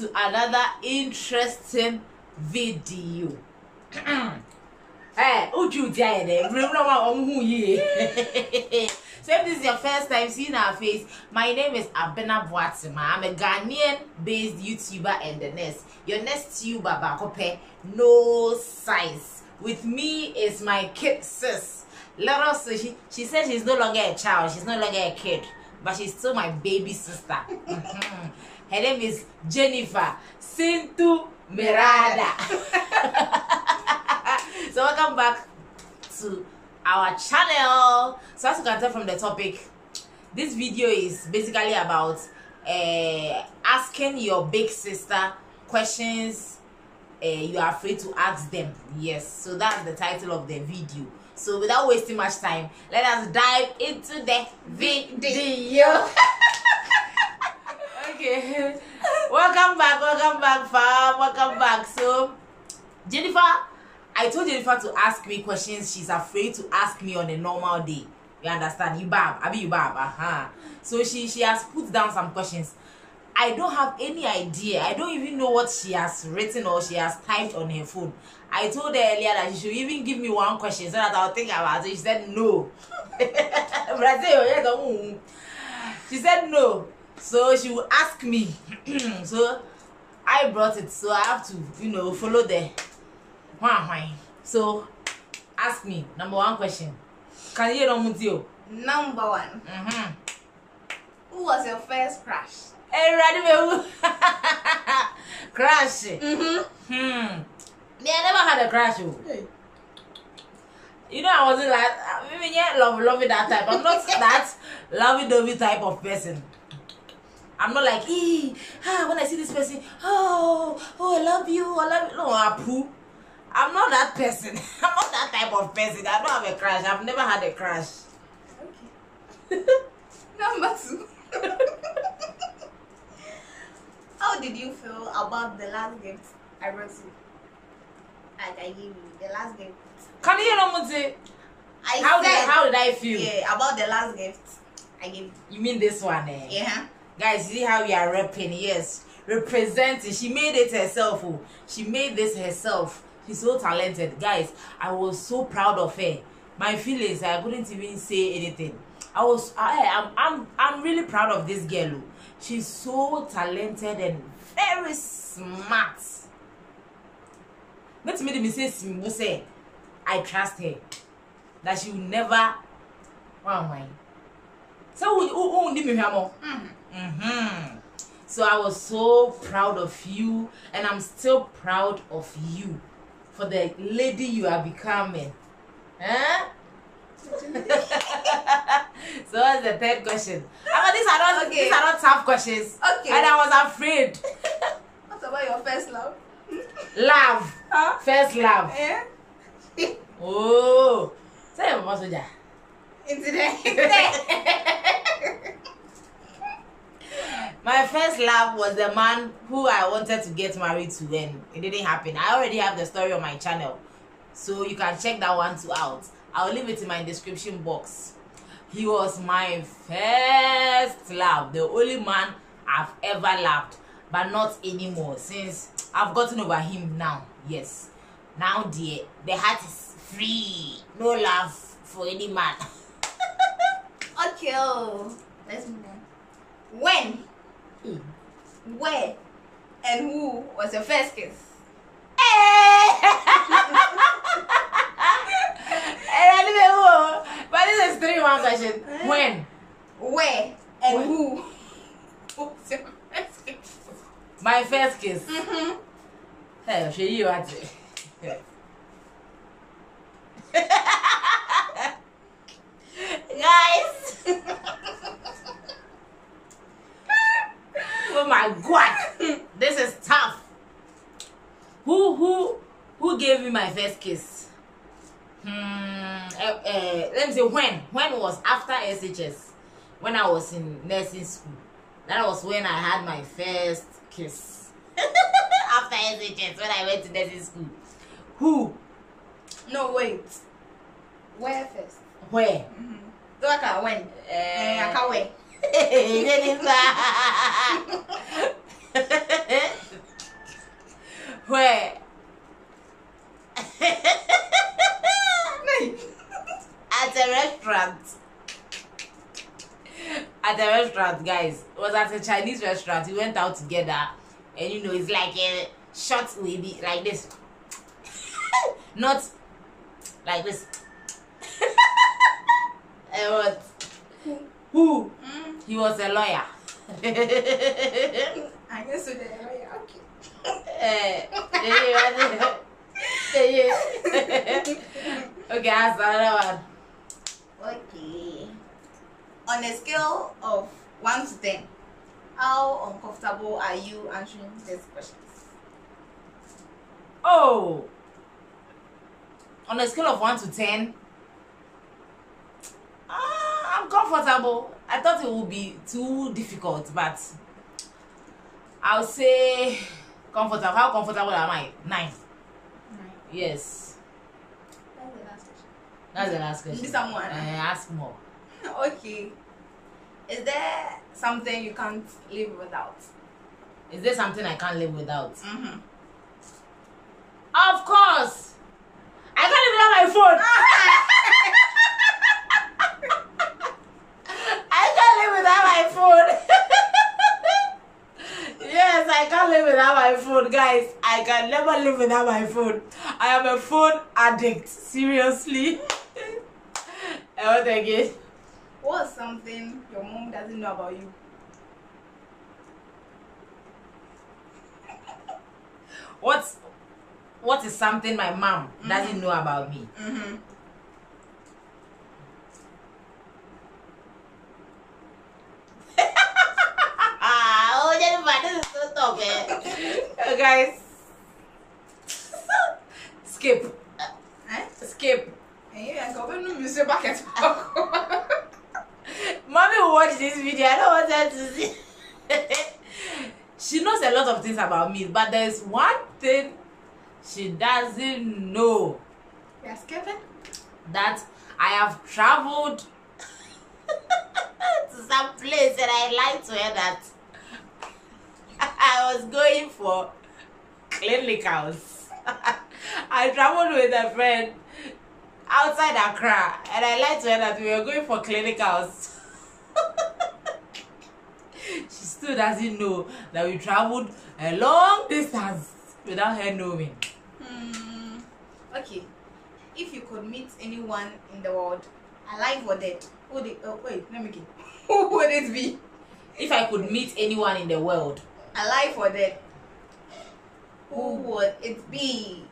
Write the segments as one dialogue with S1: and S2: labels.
S1: to another interesting video. Hey, Uju Jaya there. Remember who you So if this is your first time seeing our face, my name is Abena Boatima. I'm a Ghanaian-based YouTuber and the next. Your next tuber, Bakope, no size. With me is my kid sis. Little sis, she, she said she's no longer a child, she's no longer a kid, but she's still my baby sister. Mhm. Her name is Jennifer Sintu Mirada. so welcome back to our channel so as you can tell from the topic this video is basically about uh, asking your big sister questions uh, you are afraid to ask them yes so that's the title of the video so without wasting much time let us dive into the video okay welcome back welcome back fam welcome back so jennifer I told Jennifer to ask me questions she's afraid to ask me on a normal day. You understand? You bab, Abi you bab, uh-huh. So she she has put down some questions. I don't have any idea. I don't even know what she has written or she has typed on her phone. I told her earlier that she should even give me one question so that I'll think about it. She said no. but I said, oh. She said no. So she will ask me. so I brought it. So I have to, you know, follow the so ask me number one question can you hear
S2: Number one.
S1: mm-hmm.
S2: Who was your first crush?
S1: Hey ready me crash me i never had a crash oh. You know i wasn't like I mean, yeah love lovey that type. I'm not that lovey dovey type of person. I'm not like ee ah when i see this person oh oh i love you i love you. No i poo. I'm not that person. I'm not that type of person. I don't have a crush. I've never had a crush.
S2: Okay. Number two. Did you feel about the last gift I brought you? Like I gave you the last gift.
S1: can you hear say
S2: I
S1: how did
S2: said,
S1: how did i feel?
S2: Yeah, about the last gift I gave you.
S1: you mean this one eh?
S2: Yeah.
S1: guys see how we are repping yes. Representing she made it herself oh. She made this herself. She's so talented. Guys i was so proud of her. My feelings i couldn't even say anything. I was i i'm i'm, I'm really proud of this girl oh. She's so talented and very smart make me me say simbo say i trust her that she will never my so who who need me more
S2: Mm-hmm.
S1: Mm-hmm. So I was so proud of you, and I'm still proud of you for the lady you are becoming. Huh? so what's the third question? I mean, these are not
S2: Okay.
S1: these are not tough questions.
S2: Okay.
S1: And I was afraid.
S2: About your first love?
S1: Love.
S2: Huh?
S1: First love.
S2: Yeah.
S1: Oh. Say your mama soldier.
S2: Into the
S1: My first love was the man who I wanted to get married to and it didn't happen. I already have the story on my channel. So you can check that one too out. I'll leave it in my description box. He was my first love, the only man I've ever loved, but not anymore since I've gotten over him now. Yes. Now dear, the heart is free. No love for any man.
S2: Okay. Oh. Let's move on. When, where, and who was your first kiss?
S1: Eh, anyway, whoa. But this is three one question. When?
S2: Where and
S1: When?
S2: who was your first kiss?
S1: My first kiss.
S2: Mm-hmm.
S1: Hey, show you what. Guys. oh my god. This is tough. Who who who gave me my first kiss? Hmm. Uh, uh, let me say when. When was after SHS. When I was in nursing school. That was when I had my first kiss. After SHS, when I went to nursing school. Who?
S2: No, wait. Where first?
S1: Where?
S2: Mm-hmm. So I when? Eh,
S1: uh, I
S2: can where?
S1: where? At a restaurant guys. It was at a Chinese restaurant. We went out together, and you know, it's like a short wavy like this, not like this. and what? Who?
S2: Mm.
S1: He was a lawyer.
S2: I guess so. Then, okay.
S1: Eh, yeah, yeah. Eh, eh, eh. okay, ask another one.
S2: Okay. On a scale of one to ten, how uncomfortable are you answering these questions?
S1: Oh, on a scale of one to ten, ah, I'm comfortable. I thought it would be too difficult, but I'll say comfortable. How comfortable am I? Nine.
S2: Nine.
S1: Yes,
S2: That's the last question.
S1: that's the last question.
S2: Someone.
S1: Uh, ask more.
S2: Okay. Is there something you can't live without?
S1: Is there something I can't live without?
S2: Mm-hmm.
S1: Of course. I can't live without my phone. I can't live without my phone. yes, I can't live without my phone, guys. I can never live without my phone. I am a phone addict. Seriously. and what again?
S2: What's something your mom doesn't know about you?
S1: What's what is something my mom doesn't know about me?
S2: Mm-hmm.
S1: Ah, oh, Jennifer, this is so tough, eh? Guys, skip,
S2: Eh?
S1: skip.
S2: And you can go no music bucket.
S1: Watch this video. I don't want her to see. she knows a lot of things about me, but there's one thing she doesn't know
S2: Yes, Kevin?
S1: that I have traveled to some place and I lied to her that I was going for clinicals. I traveled with a friend outside Accra and I lied to her that we were going for clinicals. she still doesn't know that we traveled a long distance without her knowing.
S2: Hmm. Okay. If you could meet anyone in the world, alive or dead, who would it, oh, wait, let me get. Who would it be?
S1: If I could meet anyone in the world,
S2: Alive or dead? Who would it be?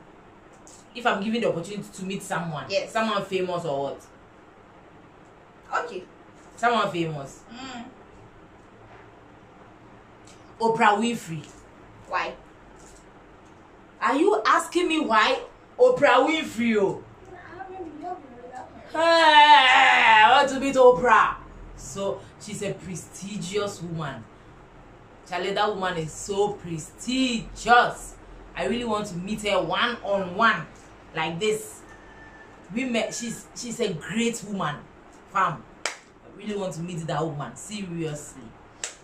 S1: if I'm given the opportunity to meet someone,
S2: Yes.
S1: someone famous or what?
S2: Okay.
S1: Someone famous.
S2: Mm.
S1: Oprah Winfrey.
S2: Why?
S1: Are you asking me why? Oprah Winfrey. Oh. Hey, I want to meet Oprah. So she's a prestigious woman. Charlie, that woman is so prestigious. I really want to meet her one on one, like this. We met. She's she's a great woman, fam. I really want to meet that woman seriously.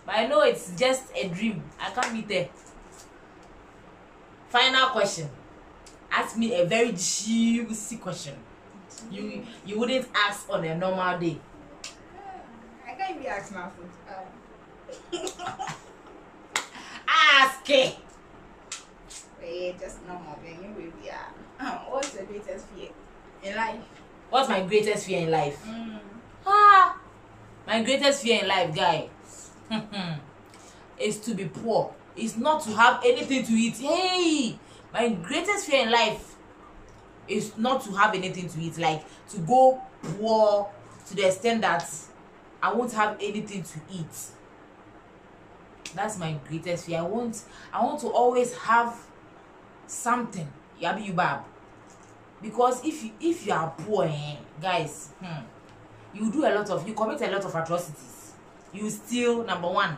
S1: But I know it's just a dream. I can't meet her. Final question. Ask me a very juicy question. You you wouldn't ask on a normal day.
S2: I can't even ask my food. Um,
S1: Ask it.
S2: wait, just normal. Then you will be. Uh, um, what's your greatest fear in life?
S1: What's my greatest fear in life?
S2: Mm.
S1: Ah, my greatest fear in life, guy, is to be poor. Is not to have anything to eat. Hey, my greatest fear in life is not to have anything to eat. Like to go poor to the extent that I won't have anything to eat. That's my greatest fear. I want, I want to always have something. Yabi Yubab. Because if you if you are poor, eh, guys, hmm, you do a lot of you commit a lot of atrocities you steal number one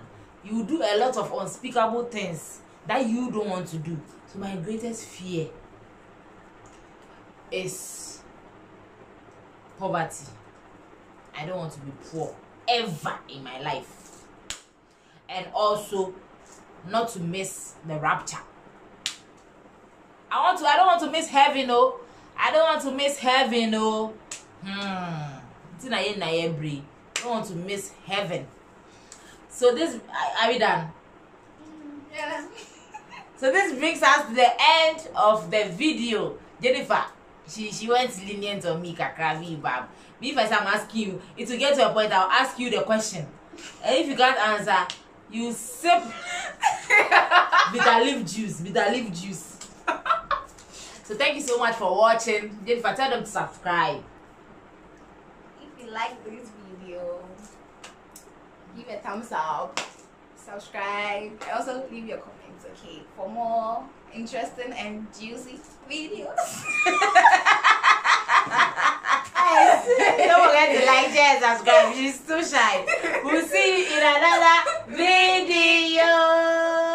S1: you do a lot of unspeakable things that you don't want to do. So my greatest fear is poverty. I don't want to be poor ever in my life. And also not to miss the rapture. I want to i don't want to miss heaven oh. I don't want to miss heaven oh. Hmm. Bere don't want to miss heaven So this are we done?
S2: Yeah.
S1: So this brings us to the end of the video. Jennifer, she she went lenient on me, kakra me, bab. Me first I'm asking you, it will get to a point I'll ask you the question. And if you can't answer, you sip bitter leaf juice, bitter leaf juice. so thank you so much for watching. Jennifer, tell them to subscribe.
S2: If you like this leave a thumbs up, subscribe, and also leave your comments, okay, for more interesting and juicy videos.
S1: Don't forget to like, share, and subscribe. She's too shy. We'll see you in another video.